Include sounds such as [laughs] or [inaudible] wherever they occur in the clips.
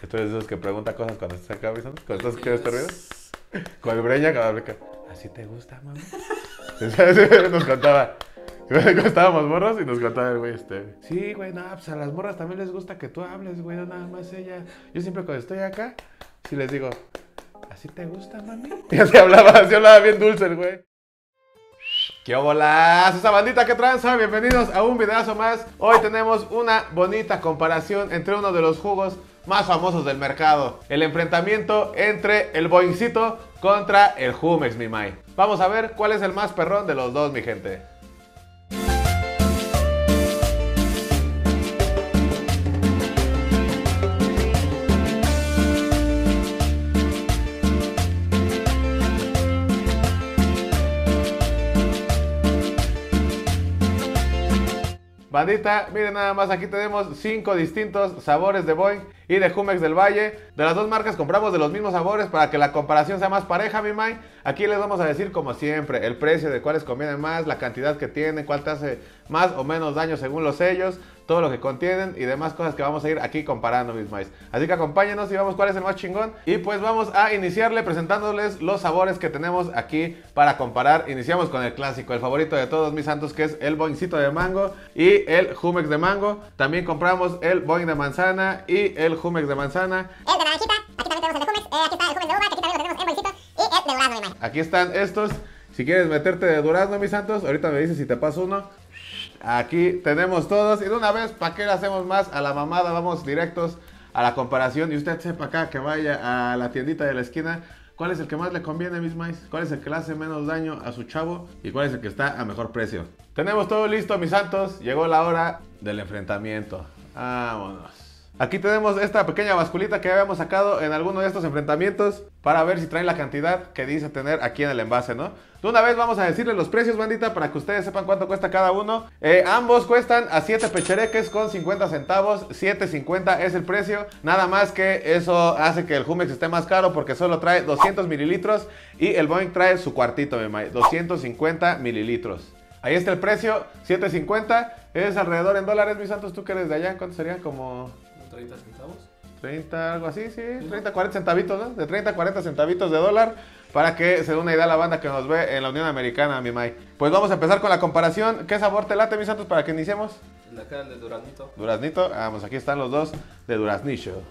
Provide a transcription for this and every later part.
Que tú eres de esos que pregunta cosas cuando estás acá, ¿viste? Cuando estás quieres ruido. Con el breña, cada vez que. ¿Así te gusta, mami? [laughs] nos contaba. [laughs] Estábamos morros y nos contaba el güey este. Sí, güey, no, pues a las morras también les gusta que tú hables, güey, no nada más ella. Yo siempre cuando estoy acá, si les digo, ¿así te gusta, mami? [laughs] Y así hablaba, así hablaba bien dulce el güey. ¡Qué bolas! Esa bandita que tranza, bienvenidos a un videazo más. Hoy tenemos una bonita comparación entre uno de los jugos más famosos del mercado. El enfrentamiento entre el Boingcito contra el Jumex, mi Mai. Vamos a ver cuál es el más perrón de los dos, mi gente. Bandita, miren nada más, aquí tenemos cinco distintos sabores de Boeing y de Jumex del Valle. De las dos marcas compramos de los mismos sabores para que la comparación sea más pareja, mi Mai. Aquí les vamos a decir, como siempre, el precio de cuáles convienen más, la cantidad que tienen, cuál te hace más o menos daño según los sellos, todo lo que contienen y demás cosas que vamos a ir aquí comparando, mis mais. Así que acompáñenos y vamos cuál es el más chingón. Y pues vamos a iniciarle presentándoles los sabores que tenemos aquí para comparar. Iniciamos con el clásico, el favorito de todos mis santos, que es el boingcito de mango y el Jumex de mango. También compramos el boing de manzana y el Jumex de manzana. El de naranjita, aquí también tenemos el de Jumex, eh, aquí está el Jumex de uva, que aquí también lo tenemos y el de durazno, mi man. Aquí están estos. Si quieres meterte de durazno, mis santos, ahorita me dices si te paso uno. Aquí tenemos todos. Y de una vez, ¿para qué le hacemos más a la mamada? Vamos directos a la comparación. Y usted sepa acá que vaya a la tiendita de la esquina. ¿Cuál es el que más le conviene, mis mais? ¿Cuál es el que le hace menos daño a su chavo? ¿Y cuál es el que está a mejor precio? Tenemos todo listo, mis santos. Llegó la hora del enfrentamiento. Vámonos. Aquí tenemos esta pequeña basculita que habíamos sacado en alguno de estos enfrentamientos para ver si traen la cantidad que dice tener aquí en el envase, ¿no? De una vez vamos a decirles los precios, bandita, para que ustedes sepan cuánto cuesta cada uno. Eh, ambos cuestan a 7 pechereques con 50 centavos, 7.50 es el precio. Nada más que eso hace que el Jumex esté más caro porque solo trae 200 mililitros y el Boeing trae su cuartito, mi mai, 250 mililitros. Ahí está el precio, 7.50, es alrededor en dólares, mis santos, tú que eres de allá, ¿cuánto sería? Como... 30 centavos. 30, algo así, sí, 30, 40 centavitos, ¿no? De 30 a 40 centavitos de dólar para que se dé una idea a la banda que nos ve en la Unión Americana, mi Mai. Pues vamos a empezar con la comparación. ¿Qué sabor te late, mis santos, para que iniciemos? La cara de Duraznito. Duraznito, vamos, aquí están los dos de Duraznicho.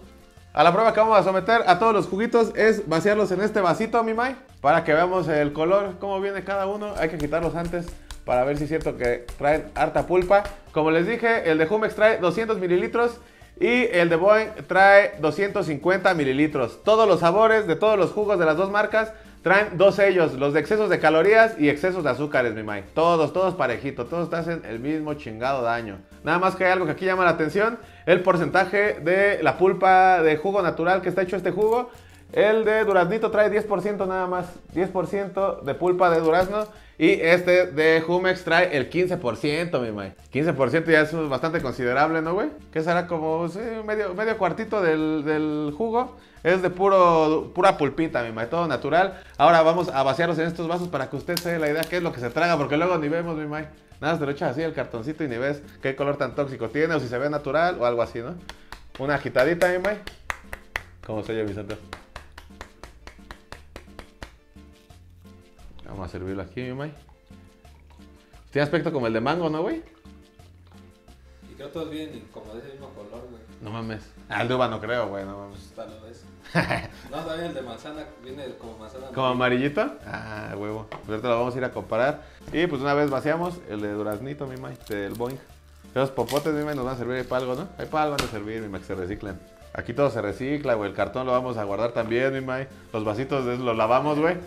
A la prueba que vamos a someter a todos los juguitos es vaciarlos en este vasito, mi Mai, para que veamos el color, cómo viene cada uno. Hay que quitarlos antes para ver si es cierto que traen harta pulpa. Como les dije, el de Jumex trae 200 mililitros y el de Boeing trae 250 mililitros. Todos los sabores de todos los jugos de las dos marcas traen dos sellos, los de excesos de calorías y excesos de azúcares, mi Mike. Todos, todos parejito, todos te hacen el mismo chingado daño. Nada más que hay algo que aquí llama la atención, el porcentaje de la pulpa de jugo natural que está hecho este jugo. El de duraznito trae 10% nada más, 10% de pulpa de durazno. Y este de Jumex trae el 15%, mi mae. 15% ya es bastante considerable, ¿no, güey? Que será como medio, cuartito del, jugo. Es de puro, pura pulpita, mi mae, todo natural. Ahora vamos a vaciarlos en estos vasos para que usted se dé la idea qué es lo que se traga, porque luego ni vemos, mi mae. Nada, más te lo echas así el cartoncito y ni ves qué color tan tóxico tiene, o si se ve natural o algo así, ¿no? Una agitadita, mi mae. ¿Cómo se oye, Vicente? Vamos a servirlo aquí, mi May. Tiene aspecto como el de mango, ¿no, güey? Y creo que todos vienen como de ese mismo color, güey. No mames. Ah, el de uva no creo, güey, no mames. Pues tal vez. no, también el de manzana viene como manzana. ¿Como amarillito? Ah, huevo. Pues ahorita lo vamos a ir a comparar. Y pues una vez vaciamos el de duraznito, mi May, del Boeing. Los popotes, mi May, nos van a servir ahí para algo, ¿no? Ahí para algo van a servir, mi May, que se reciclen. Aquí todo se recicla, güey. El cartón lo vamos a guardar también, mi May. Los vasitos los lavamos, güey.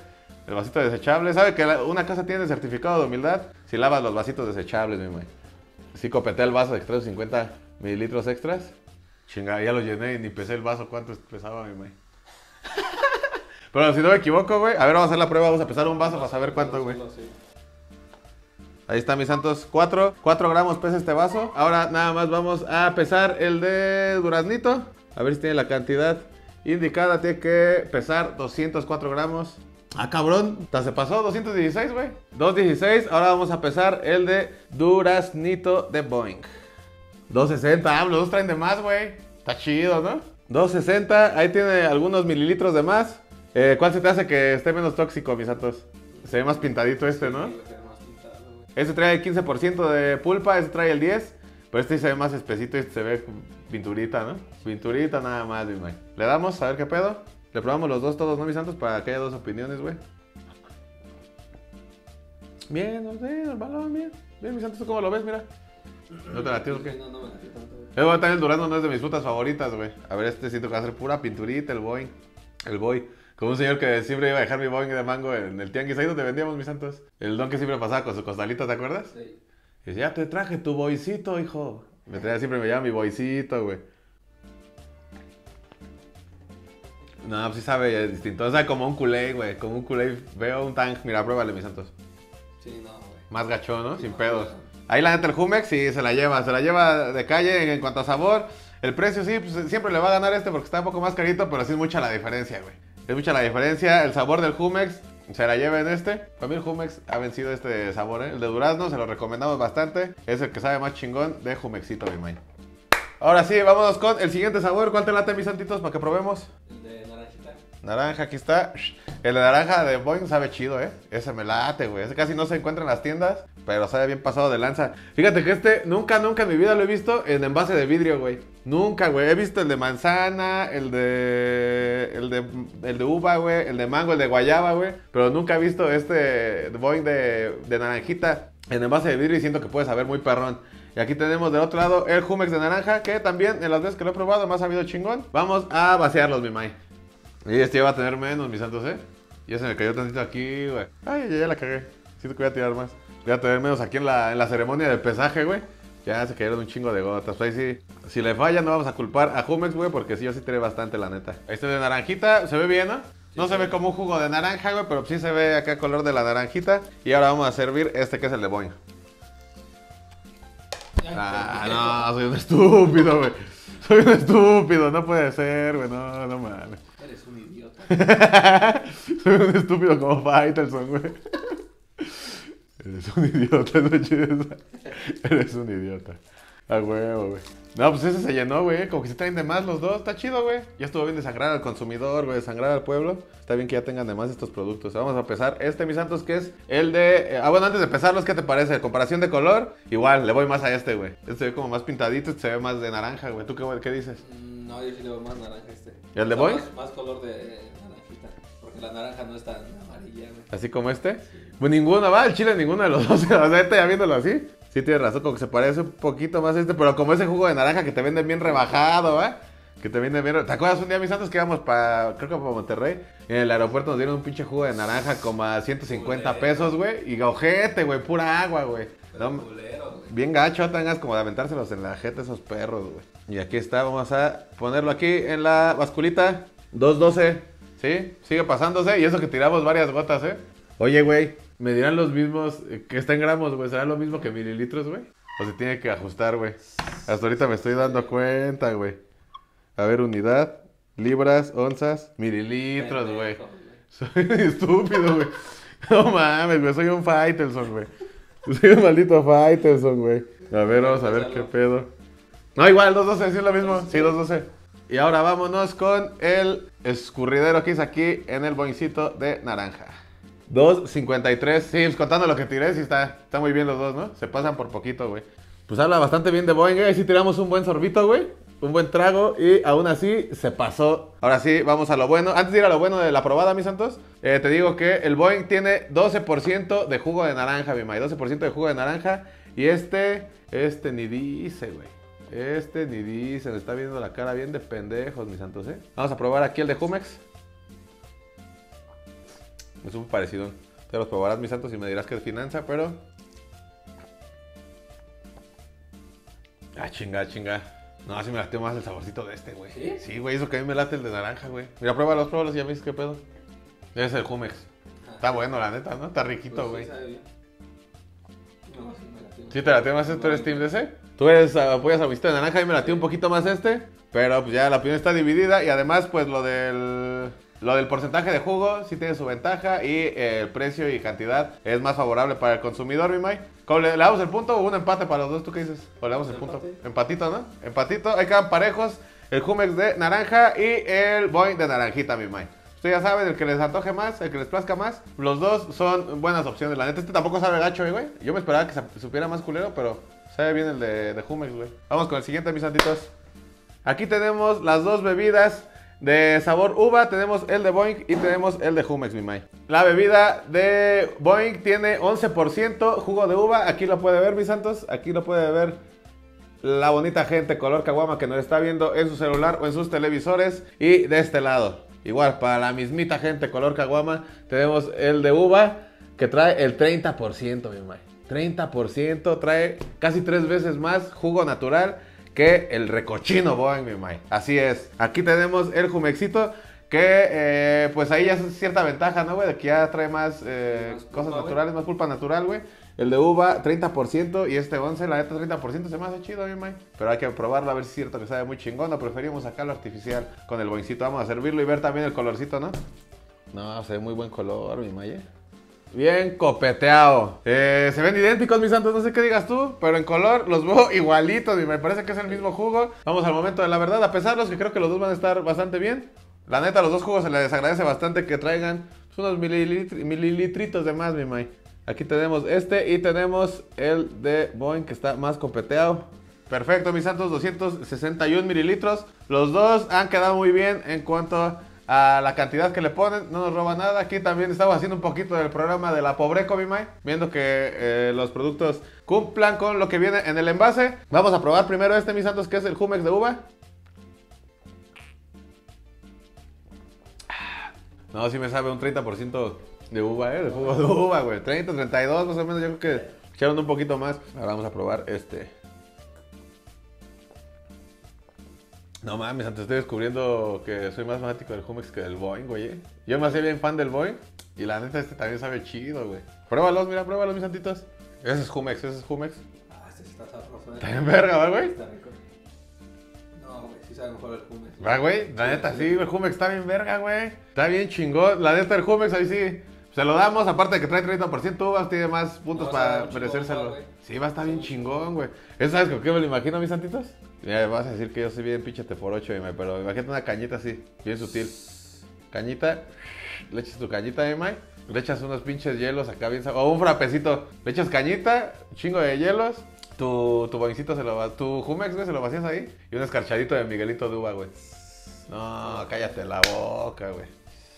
El vasito desechable. ¿Sabe que una casa tiene certificado de humildad? Si lavas los vasitos desechables, mi mae. Si copeté el vaso de 350 mililitros extras. Chinga, ya lo llené y ni pesé el vaso. ¿Cuánto pesaba, mi mae? [laughs] Pero si no me equivoco, güey. A ver, vamos a hacer la prueba. Vamos a pesar un vaso para saber cuánto, güey. Ahí está, mis santos. 4, 4 gramos pesa este vaso. Ahora nada más vamos a pesar el de duraznito. A ver si tiene la cantidad indicada. Tiene que pesar 204 gramos. Ah, cabrón, se pasó 216, güey. 216, ahora vamos a pesar el de Duraznito de Boeing. 260, ah, los dos traen de más, güey. Está chido, ¿no? 260, ahí tiene algunos mililitros de más. Eh, ¿Cuál se te hace que esté menos tóxico, mis santos? Se ve más pintadito este, ¿no? Este trae el 15% de pulpa, este trae el 10%, pero este se ve más espesito y este se ve pinturita, ¿no? Pinturita nada más, mi man. Le damos a ver qué pedo. Le probamos los dos todos, ¿no, mis santos? Para que haya dos opiniones, güey. Bien, no sé, el balón, bien. Bien, mis santos, ¿tú cómo lo ves? Mira. ¿No te latió o qué? No, no me latió tanto, güey. Eh, bueno, también el Durazno no es de mis frutas favoritas, güey. A ver, este siento que va a ser pura pinturita, el boing. El boy. Como un señor que siempre iba a dejar mi boing de mango en el tianguis, ahí donde vendíamos mis santos. El don que siempre pasaba con su costalito, ¿te acuerdas? Sí. Y decía, ya te traje tu boicito, hijo. Me traía siempre, me llama mi boicito, güey. No, pues sí sabe distinto. O sea, como un culé, güey. Como un culé. Veo un tank. Mira, pruébale, mis santos. Sí, no, güey. Más gachón, ¿no? Sin No, pedos. Ahí la neta el Jumex sí se la lleva, se la lleva de calle en cuanto a sabor. El precio sí, pues siempre le va a ganar este porque está un poco más carito, pero sí es mucha la diferencia, güey. Es mucha la diferencia. El sabor del Jumex se la lleva en este. Para mí el Jumex ha vencido este sabor, ¿eh? El de Durazno se lo recomendamos bastante. Es el que sabe más chingón de Jumexito, mi man. Ahora sí, vámonos con el siguiente sabor. ¿Cuál te late, mis santitos, para que probemos? El de. Naranja, aquí está. El de naranja de Boeing sabe chido, ¿eh? Ese me late, güey. Ese casi no se encuentra en las tiendas, pero sabe bien pasado de lanza. Fíjate que este nunca, nunca en mi vida lo he visto en envase de vidrio, güey. Nunca, güey. He visto el de manzana, el de. El de, el de uva, güey. El de mango, el de guayaba, güey. Pero nunca he visto este Boeing de, de naranjita en envase de vidrio y siento que puede saber muy perrón. Y aquí tenemos del otro lado el Jumex de naranja, que también en las veces que lo he probado me ha sabido chingón. Vamos a vaciarlos, mi May. Y este va a tener menos, mis santos, ¿eh? Ya se me cayó tantito aquí, güey. Ay, ya, ya la cagué. Siento que voy a tirar más. Voy a tener menos aquí en la, en la ceremonia del pesaje, güey. Ya se cayeron un chingo de gotas. Pues ahí sí, si le falla, no vamos a culpar a Jumex, güey, porque sí, yo sí tiré bastante, la neta. Este de naranjita se ve bien, ¿no? No se ve como un jugo de naranja, güey, pero sí se ve acá el color de la naranjita. Y ahora vamos a servir este que es el de Boeing. Ah, no, soy un estúpido, güey. Soy un estúpido, no puede ser, güey, no, no mames. [laughs] Soy un estúpido como Faitelson, güey. Eres un idiota, no. Eres un idiota. A huevo, güey. No, pues ese se llenó, güey. Como que se traen de más los dos. Está chido, güey. Ya estuvo bien desangrar al consumidor, güey. Desangrar al pueblo. Está bien que ya tengan de más estos productos. Vamos a pesar este, mis santos, que es el de... eh, ah, bueno, antes de pesarlos, ¿qué te parece? Comparación de color. Igual, le voy más a este, güey. Este se ve como más pintadito. Este se ve más de naranja, güey. ¿Tú qué, qué dices? Mm, No, yo sí le veo más naranja a este. ¿Y el de Boing? Más, más color de la naranja no es tan amarilla, güey. Así como este. Pues ninguno, va, el chile ninguno de los dos. [laughs] o sea, este ya viéndolo así. Sí tienes razón, como que se parece un poquito más a este, pero como ese jugo de naranja que te venden bien rebajado, ¿va? Que te venden bien... ¿Te acuerdas un día, mis santos, que íbamos para, creo que para Monterrey? En el aeropuerto nos dieron un pinche jugo de naranja como a 150 Culero. pesos, güey. Y ojete, güey, pura agua, güey. No. Bien gacho, tengas como de aventárselos en la jeta esos perros, güey. Y aquí está, vamos a ponerlo aquí en la basculita. 212, ¿sí? Sigue pasándose y eso que tiramos varias gotas, ¿eh? Oye, güey, me dirán los mismos, eh, que está en gramos, güey, ¿será lo mismo que mililitros, güey? O se tiene que ajustar, güey. Hasta ahorita me estoy dando cuenta, güey. A ver, unidad, libras, onzas, mililitros, güey. Soy estúpido, güey. No mames, güey. Soy un Faitelson, güey. Soy un maldito Faitelson, güey. A ver, vamos a ver qué pedo. No, igual, 212, sí es lo mismo. Sí, 212. Y ahora vámonos con el escurridero que hice aquí en el boincito de naranja. 2.53. Sí, pues contando lo que tiré, sí está, está muy bien los dos, ¿no? Se pasan por poquito, güey. Pues habla bastante bien de Boeing, ¿eh? Ahí sí tiramos un buen sorbito, güey. Un buen trago y aún así se pasó. Ahora sí, vamos a lo bueno. Antes de ir a lo bueno de la probada, mis santos, eh, te digo que el Boeing tiene 12% de jugo de naranja, mi May. 12% de jugo de naranja. Y este, este ni dice, güey. Este ni dice. Me está viendo la cara bien de pendejos, mis santos, ¿eh? Vamos a probar aquí el de Jumex. Es un parecido. Te los probarás, mis santos, y me dirás que es finanza, pero. Ah, chinga, chinga. No, así me late más el saborcito de este, güey. ¿Sí? Sí, güey, eso que a mí me late el de naranja, güey. Mira, pruébalos, pruébalos y ya me dices qué pedo. Es el Jumex. Está bueno, la neta, ¿no? Está riquito, Pues güey. sí, sabe bien. No, sí, me latió. ¿Sí te late más? ¿Tú eres team de ese? Tú eres, ah, apoyas a Visita de Naranja y me latió un poquito más este. Pero pues ya la opinión está dividida y además pues lo del... Lo del porcentaje de jugo sí tiene su ventaja y eh, el precio y cantidad es más favorable para el consumidor, mi May. ¿Cómo ¿Le, le damos el punto o un empate para los dos? ¿Tú qué dices? ¿O le damos el punto? Empate. Empatito, ¿no? Empatito. Ahí quedan parejos. el Jumex de naranja y el Boing de naranjita, mi May. Ustedes ya saben, el que les antoje más, el que les plazca más. Los dos son buenas opciones. La neta, este tampoco sabe gacho, eh, güey. Yo me esperaba que supiera más culero, pero bien el de, de Jumex, güey. Vamos con el siguiente, mis santitos. Aquí tenemos las dos bebidas de sabor uva. Tenemos el de Boeing y tenemos el de Jumex, mi May. La bebida de Boeing tiene 11% jugo de uva. Aquí lo puede ver, mis santos. Aquí lo puede ver la bonita gente color caguama que nos está viendo en su celular o en sus televisores. Y de este lado, igual para la mismita gente color caguama, tenemos el de uva que trae el 30%, mi May. 30%, trae casi tres veces más jugo natural que el recochino Boeing, mi May. Así es. Aquí tenemos el jumexito. Que eh, pues ahí ya es cierta ventaja, ¿no, güey? De que ya trae más, eh, Más cosas naturales, más pulpa natural, güey. El de uva, 30% y este 11, la neta 30% se me hace chido, mi May. Pero hay que probarlo a ver si es cierto que sabe muy chingón. O preferimos sacarlo artificial con el boincito. Vamos a servirlo y ver también el colorcito, ¿no? No, se ve muy buen color, mi May. eh. Bien copeteado. Eh, se ven idénticos, mis santos, no sé qué digas tú, pero en color los veo [laughs] igualitos y me parece que es el mismo jugo. Vamos al momento de la verdad, a pesar de los que creo que los dos van a estar bastante bien. La neta, los dos jugos se les agradece bastante que traigan unos mililitri- mililitritos de más, mi May. Aquí tenemos este y tenemos el de Boeing que está más copeteado. Perfecto, mis santos, 261 mililitros. Los dos han quedado muy bien en cuanto a la cantidad que le ponen. No nos roba nada. Aquí también estamos haciendo un poquito del programa de la Pobreco, mi May. Viendo que eh, los productos cumplan con lo que viene en el envase. Vamos a probar primero este, mis santos, que es el Jumex de uva. No, sí me sabe un 30% de uva, ¿eh? De jugo de uva, güey. 30, 32, más o menos. Yo creo que echaron un poquito más. Ahora vamos a probar este. No mames, antes estoy descubriendo que soy más fanático del Jumex que del Boeing, güey. ¿eh? Yo me hacía bien fan del Boeing. Y la neta, este también sabe chido, güey. Pruébalos, mira, pruébalos, mis santitos. Ese es Jumex, ese es Jumex. Ah, este sí está sabroso. Está bien verga, ¿va, güey? Está rico. No, güey, sí sabe mejor el jumex. Va, güey. La neta, sí, el Jumex está bien verga, güey. Está bien chingón. La neta, el Jumex ahí sí. Se lo damos, aparte de que trae 30% uvas, tiene más puntos No, para merecérselo. Sí, va a estar bien chingón, güey. ¿Eso sabes con qué me lo imagino, mis santitos? Mira, vas a decir que yo soy bien pinche por 8, pero imagínate una cañita así, bien sutil. Cañita, le echas tu cañita, ¿eh, Mike? Le echas unos pinches hielos acá bien O un frapecito. Le echas cañita, chingo de hielos. Tu, tu boincito se lo va... Tu Jumex, güey, se lo vacías ahí. Y un escarchadito de Miguelito de uva, güey. No, cállate la boca, güey.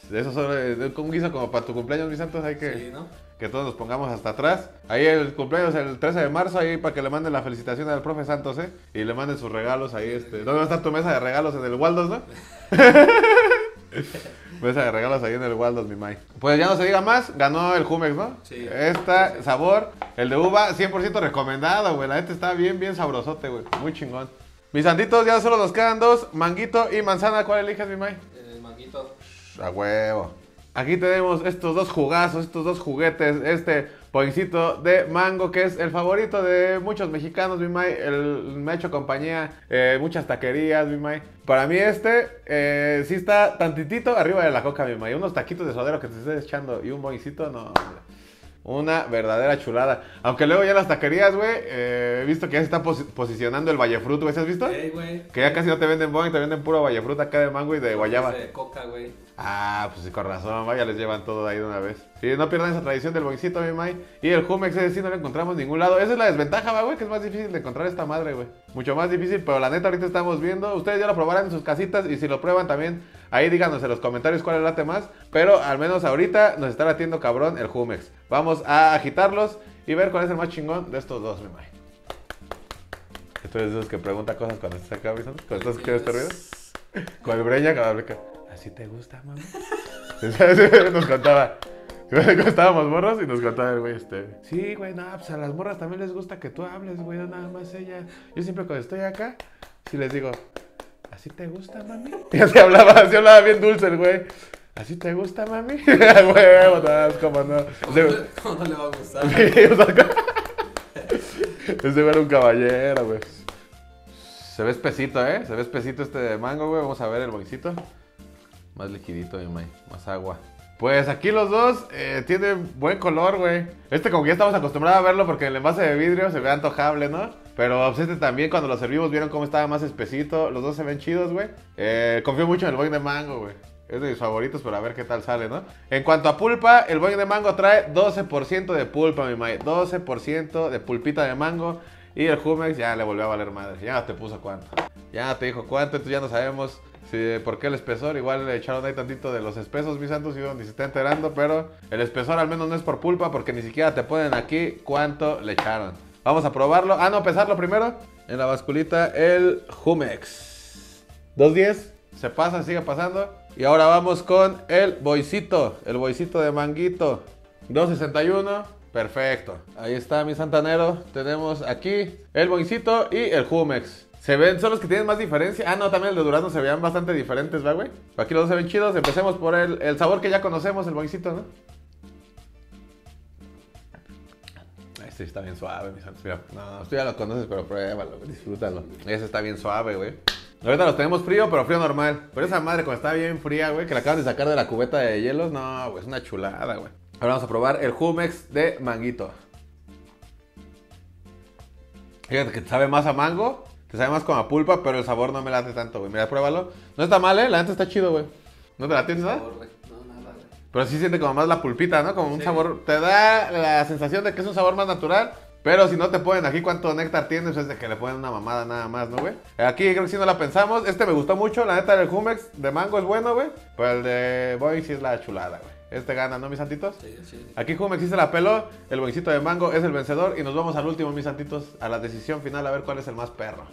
De eso solo, un guiso como para tu cumpleaños, mis santos, hay que Sí, ¿no? Que todos nos pongamos hasta atrás. Ahí el cumpleaños el 13 de marzo, ahí para que le manden la felicitación al profe Santos, ¿eh? Y le manden sus regalos ahí, este. ¿Dónde va a estar tu mesa de regalos? En el Waldos, ¿no? [laughs] mesa de regalos ahí en el Waldos, mi Mai. Pues ya no se diga más, ganó el Jumex, ¿no? Sí. Esta, sabor, el de uva, 100% recomendado, güey. La neta está bien, bien sabrosote, güey. Muy chingón. Mis santitos, ya solo nos quedan dos, manguito y manzana. ¿Cuál eliges, mi Mai? El manguito. A huevo. Aquí tenemos estos dos jugazos, estos dos juguetes. Este poincito de mango, que es el favorito de muchos mexicanos, mi. El, me ha hecho compañía eh, muchas taquerías, mi. Para mí este eh, sí está tantitito arriba de la coca, mi May. Unos taquitos de suadero que te estés echando y un poincito, no. Una verdadera chulada. Aunque luego ya las taquerías, güey, eh, he visto que ya se está posi- posicionando el Vallefrut, güey. ¿Sí has visto? Ey, güey. Que ya casi no te venden Boeing, te venden puro Vallefrut acá de mango y de guayaba. De coca, güey. Ah, pues sí, con razón, vaya, les llevan todo ahí de una vez. Sí, no pierdan esa tradición del boincito, mi May. Y el Jumex, ese sí no lo encontramos en ningún lado. Esa es la desventaja, güey, que es más difícil de encontrar esta madre, güey. Mucho más difícil, pero la neta ahorita estamos viendo. Ustedes ya lo probarán en sus casitas y si lo prueban también, ahí díganos en los comentarios cuál es late más. Pero al menos ahorita nos está latiendo cabrón el Jumex. Vamos a agitarlos y ver cuál es el más chingón de estos dos, mi May. Esto es de esos que pregunta cosas cuando estás acá, ¿viste? Cuando estás escuchando este ruido. [laughs] Con el breña, cada. ¿Así te gusta, mami? [laughs] nos contaba. [laughs] Estábamos morros y nos contaba el güey este. Sí, güey, no, pues a las morras también les gusta que tú hables, güey, no nada más ella. Yo siempre cuando estoy acá, sí les digo, ¿así te gusta, mami? [laughs] Y así hablaba, así hablaba bien dulce el güey. ¿Así te gusta, mami? [laughs] Nada más como no. ¿Cómo, no, cómo no le va a gustar? [laughs] Ese güey era un caballero, güey. Se ve espesito, ¿eh? Se ve espesito este de mango, güey. Vamos a ver el boicito. Más liquidito, mi may. Más agua. Pues aquí los dos eh, tienen buen color, güey. Este como que ya estamos acostumbrados a verlo porque el envase de vidrio se ve antojable, ¿no? Pero pues, este también, cuando lo servimos, vieron cómo estaba más espesito. Los dos se ven chidos, güey. Eh, confío mucho en el boing de mango, güey. Es de mis favoritos, pero a ver qué tal sale, ¿no? En cuanto a pulpa, el boing de mango trae 12% de pulpa, mi mae. 12% de pulpita de mango. Y el Jumex ya le volvió a valer madre. Ya te puso cuánto. Ya te dijo cuánto, entonces ya no sabemos si, por qué el espesor. Igual le echaron ahí tantito de los espesos, mis santos, y ni se está enterando. Pero el espesor al menos no es por pulpa, porque ni siquiera te ponen aquí cuánto le echaron. Vamos a probarlo. Ah, no, pesarlo primero. En la basculita, el Jumex. 2.10. Se pasa, sigue pasando. Y ahora vamos con el boicito. El boicito de manguito. 2.61. Perfecto. Ahí está mi santanero. Tenemos aquí el boicito y el Jumex. Se ven, son los que tienen más diferencia. Ah, no, también el de Durazno se veían bastante diferentes, ¿va, güey? Aquí los dos se ven chidos. Empecemos por el, el sabor que ya conocemos, el boicito, ¿no? Este está bien suave, mis santos. Mira, no, tú ya lo conoces, pero pruébalo, disfrútalo. Ese está bien suave, güey. Ahorita los tenemos frío, pero frío normal. Pero esa madre, cuando está bien fría, güey, que la acaban de sacar de la cubeta de hielos, no, güey, es una chulada, güey. Ahora vamos a probar el Jumex de manguito. Fíjate que te sabe más a mango, te sabe más como a pulpa, pero el sabor no me late tanto, güey. Mira, pruébalo. No está mal, ¿eh? La neta está chido, güey. ¿No te la tienes, nada? Pero sí siente como más la pulpita, ¿no? Como un sabor. Te da la sensación de que es un sabor más natural. Pero si no te ponen aquí cuánto néctar tienes, es de que le ponen una mamada nada más, ¿no, güey? Aquí creo que sí no la pensamos. Este me gustó mucho, la neta del Jumex de mango es bueno, güey. Pero el de Boeing sí es la chulada, güey. Este gana, ¿no, mis santitos? Sí, sí. Aquí Jumex sí se la peló, el boicito de mango es el vencedor y nos vamos al último, mis santitos, a la decisión final, a ver cuál es el más perro.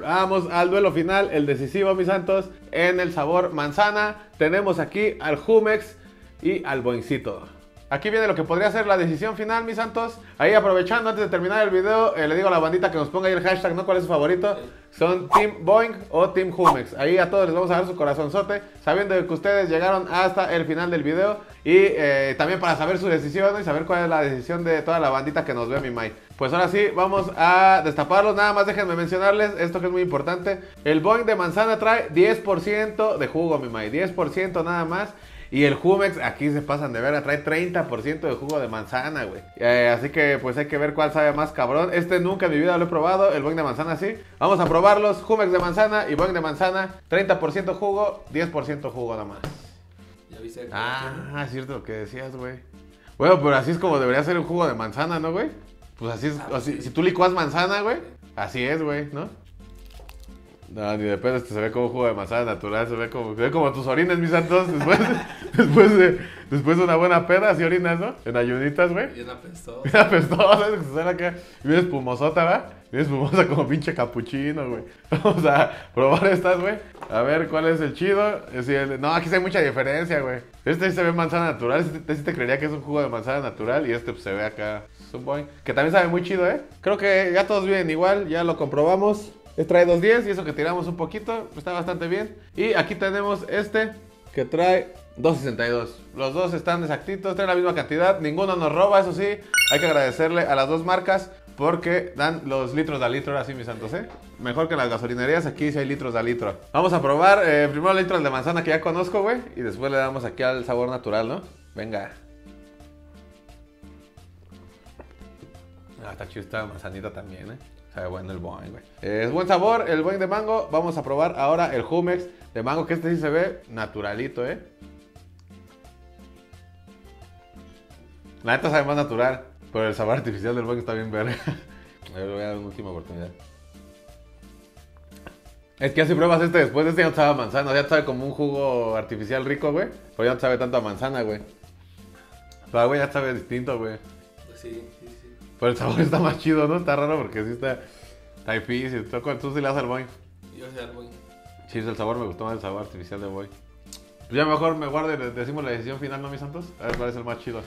Vamos al duelo final, el decisivo, mis santos, en el sabor manzana. Tenemos aquí al Jumex y al boincito. Aquí viene lo que podría ser la decisión final, mis santos. Ahí aprovechando, antes de terminar el video, eh, le digo a la bandita que nos ponga ahí el hashtag, ¿no? ¿Cuál es su favorito? Son Team Boeing o Team Jumex. Ahí a todos les vamos a dar su corazonzote, sabiendo que ustedes llegaron hasta el final del video. Y eh, también para saber su decisión y saber cuál es la decisión de toda la bandita que nos ve, mi Mai. Pues ahora sí, vamos a destaparlos. Nada más déjenme mencionarles esto que es muy importante. El Boeing de manzana trae 10% de jugo, mi Mai. 10% nada más. Y el Jumex, aquí se pasan de verga, trae 30% de jugo de manzana, güey. Eh, así que pues hay que ver cuál sabe más cabrón. Este nunca en mi vida lo he probado, el Boeing de manzana sí. Vamos a probarlos, Jumex de manzana y Boeing de manzana. 30% jugo, 10% jugo nada más. Ya viste. Ah, es cierto lo que decías, güey. Bueno, pero así es como debería ser un jugo de manzana, ¿no, güey? Pues así es, Ah, así- si tú licuas manzana, güey, así es, güey, ¿no? No, ni de pedo, este se ve como jugo de manzana natural, se ve como, se ve como tus orines, mis santos, después, [laughs] después, de, después de una buena peda, así orinas, ¿no? En ayunitas, güey. Bien apestoso. Bien apestosa, es que se sale acá, bien espumosota, ¿va? Bien espumosa como pinche capuchino, güey. [laughs] Vamos a probar estas, güey. A ver cuál es el chido. Es decir, el- no, aquí sí hay mucha diferencia, güey. Este sí se ve manzana natural, este, este sí te creería que es un jugo de manzana natural y este pues, se ve acá, que también sabe muy chido, ¿eh? Creo que ya todos vienen igual, ya lo comprobamos. Este trae 2.10 y eso que tiramos un poquito, está bastante bien. Y aquí tenemos este que trae 2.62. Los dos están exactitos, traen la misma cantidad, ninguno nos roba, eso sí. Hay que agradecerle a las dos marcas porque dan los litros de litro, así mis santos, ¿eh? Mejor que en las gasolinerías, aquí sí hay litros de litro. Vamos a probar eh, primero el litro de manzana que ya conozco, güey, y después le damos aquí al sabor natural, ¿no? Venga. Ah, está chido esta manzanita también, ¿eh? Sabe bueno el boing, güey. Es buen sabor el boing de mango. Vamos a probar ahora el Jumex de mango, que este sí se ve naturalito, ¿eh? La neta sabe más natural, pero el sabor artificial del boing está bien verde. [laughs] a ver, le voy a dar una última oportunidad. Es que así pruebas este después, este ya no sabe manzana, ya sabe como un jugo artificial rico, güey. Pero ya no sabe tanto a manzana, güey. Pero, güey, ya sabe distinto, güey. Pues sí, sí, sí. Pero el sabor está más chido, ¿no? Está raro porque sí está, está difícil. ¿Tú, tú sí le das al boing? Yo sé algo. Sí, el sabor me gustó más el sabor artificial de boing. Pues ya mejor me le decimos la decisión final, ¿no, mis santos? A ver cuál es el más chido.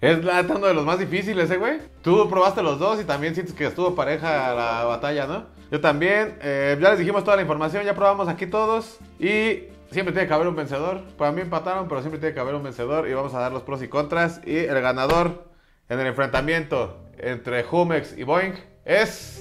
Es la uno de los más difíciles, ¿eh, güey? Tú probaste los dos y también sientes que estuvo pareja la batalla, ¿no? Yo también. eh, ya les dijimos toda la información, ya probamos aquí todos. Y siempre tiene que haber un vencedor. Para mí empataron, pero siempre tiene que haber un vencedor. Y vamos a dar los pros y contras. Y el ganador en el enfrentamiento entre Jumex y Boeing es...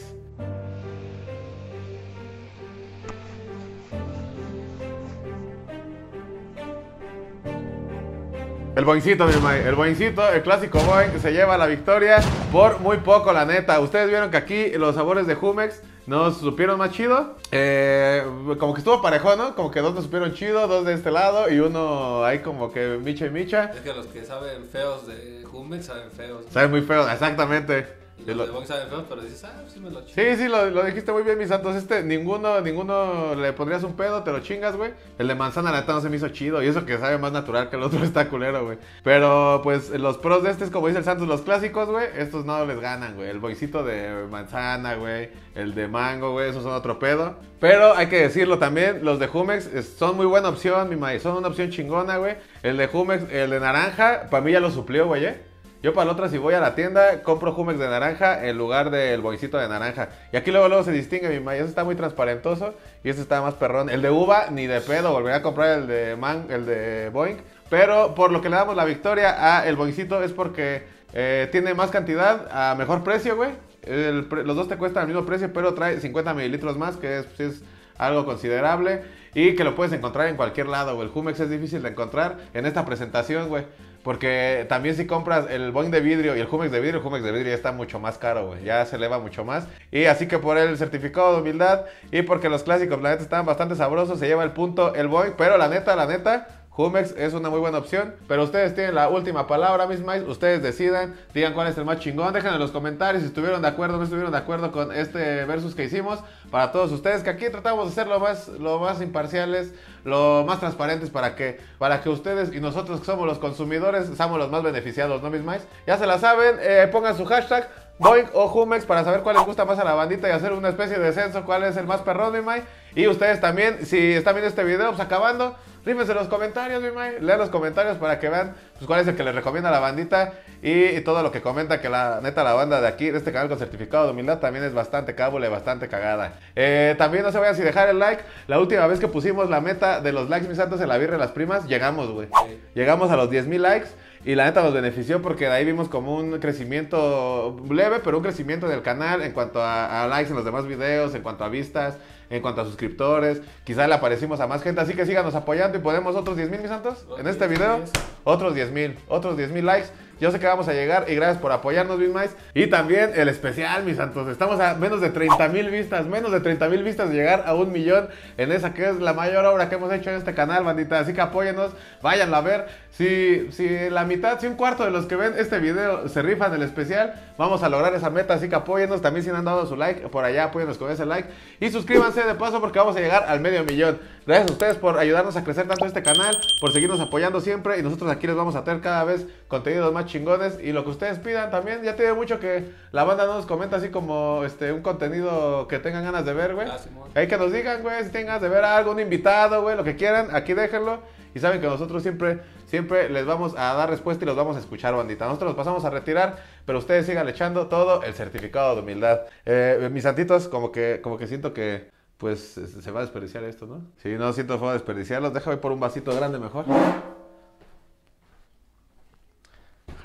El Boincito, mi May. El Boincito, el clásico Boeing, se lleva la victoria. por muy poco, la neta. Ustedes vieron que aquí los sabores de Jumex nos supieron más chido. Eh, como que estuvo parejo, ¿no? Como que dos nos supieron chido, dos de este lado y uno ahí como que micha y micha. Es que los que saben feos de Jumex saben feos. ¿no? Sabe muy feo, exactamente. Los lo- de saben feos, pero dices, ah, sí me lo chingo. Sí, sí, lo, lo dijiste muy bien, mis santos. Este, ninguno, ninguno le pondrías un pedo, te lo chingas, güey. El de manzana, la neta, no se me hizo chido. Y eso que sabe más natural que el otro [laughs] está culero, güey. Pero, pues, los pros de este es como dice el Santos, los clásicos, güey. Estos no les ganan, güey. El boicito de manzana, güey. El de mango, güey. Esos son otro pedo. Pero hay que decirlo también, los de Jumex es- son muy buena opción, mi maíz. Son una opción chingona, güey. El de Jumex, el de naranja, para mí ya lo suplió, güey, ¿eh? Yo para la otra, si voy a la tienda, compro Jumex de naranja en lugar del boicito de naranja. Y aquí luego, luego se distingue, mi. Ese está muy transparentoso y este está más perrón. El de uva, ni de pedo. Volveré a comprar el de man, el de Boeing. Pero por lo que le damos la victoria a el boicito es porque eh, tiene más cantidad a mejor precio, güey. Los dos te cuestan el mismo precio, pero trae 50 mililitros más, que es, es algo considerable. Y que lo puedes encontrar en cualquier lado, güey. El Jumex es difícil de encontrar en esta presentación, güey. Porque también si compras el Boeing de vidrio y el Jumex de vidrio, el Jumex de vidrio ya está mucho más caro, güey. Ya se eleva mucho más. Y así que por el certificado de humildad y porque los clásicos, la neta, estaban bastante sabrosos, se lleva el punto el Boeing. Pero la neta, la neta, Jumex es una muy buena opción, pero ustedes tienen la última palabra, mis mice. Ustedes decidan, digan cuál es el más chingón. Dejen en los comentarios si estuvieron de acuerdo o no estuvieron de acuerdo con este versus que hicimos. Para todos ustedes, que aquí tratamos de ser lo más, lo más imparciales, lo más transparentes para que, para que ustedes y nosotros que somos los consumidores seamos los más beneficiados, ¿no, mis mice? Ya se la saben, eh, pongan su hashtag. Boeing o Jumex para saber cuál les gusta más a la bandita y hacer una especie de censo, cuál es el más perrón, mi May. Y ustedes también, si están viendo este video, pues acabando, rímense en los comentarios, mi May. Lean los comentarios para que vean pues, cuál es el que les recomienda a la bandita y, y todo lo que comenta que la neta la banda de aquí, de este canal con certificado de humildad, también es bastante cábula y bastante cagada. Eh, también no se vayan sin dejar el like. La última vez que pusimos la meta de los likes, mis santos, en la birra de las primas, llegamos, güey. Llegamos a los 10.000 likes y la neta nos benefició porque de ahí vimos como un crecimiento leve, pero un crecimiento del canal en cuanto a, a likes en los demás videos, en cuanto a vistas, en cuanto a suscriptores. Quizá le aparecimos a más gente, así que síganos apoyando y podemos otros 10.000, mis santos, en este video. Otros 10.000, otros 10.000 likes. Yo sé que vamos a llegar y gracias por apoyarnos, Big. Y también el especial, mis santos. Estamos a menos de 30 mil vistas, menos de 30 mil vistas de llegar a un millón en esa que es la mayor obra que hemos hecho en este canal, bandita. Así que apóyennos, váyanla a ver. Si, si la mitad, si un cuarto de los que ven este video se rifan el especial, vamos a lograr esa meta. Así que apóyennos. También si han dado su like, por allá apóyennos con ese like. Y suscríbanse de paso porque vamos a llegar al medio millón. Gracias a ustedes por ayudarnos a crecer tanto este canal, por seguirnos apoyando siempre. Y nosotros aquí les vamos a tener cada vez contenidos más chingones. Y lo que ustedes pidan también. Ya tiene mucho que la banda no nos comenta así como este un contenido que tengan ganas de ver, güey. Ah. Hay que nos digan, güey, si tengan ganas de ver algo, un invitado, güey, lo que quieran, aquí déjenlo. Y saben que nosotros siempre, siempre les vamos a dar respuesta y los vamos a escuchar, bandita. Nosotros los pasamos a retirar, pero ustedes sigan echando todo el certificado de humildad. Eh, mis santitos, como que, como que siento que, pues, se va a desperdiciar esto, ¿no? Si no siento forma de desperdiciarlos, déjame por un vasito grande mejor.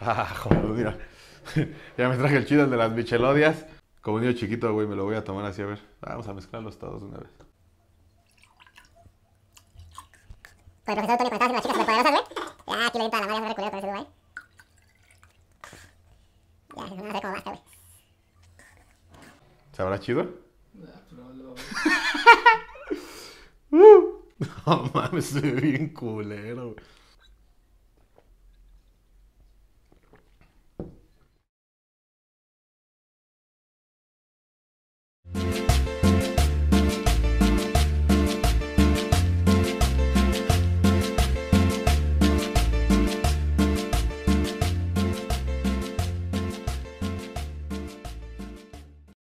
Ah, joder, mira. [laughs] ya me traje el chido el de las michelodias. Como niño chiquito, güey, me lo voy a tomar así, a ver. Vamos a mezclarlos todos de una vez. Con el profesor Tony cuando estaba haciendo las chicas superpoderosas, güey. Ya, aquí le la se con ese güey. Ya, no sé cómo basta, güey. ¿Sabrá chido? [laughs] [laughs] No mames, se ve bien culero, güey.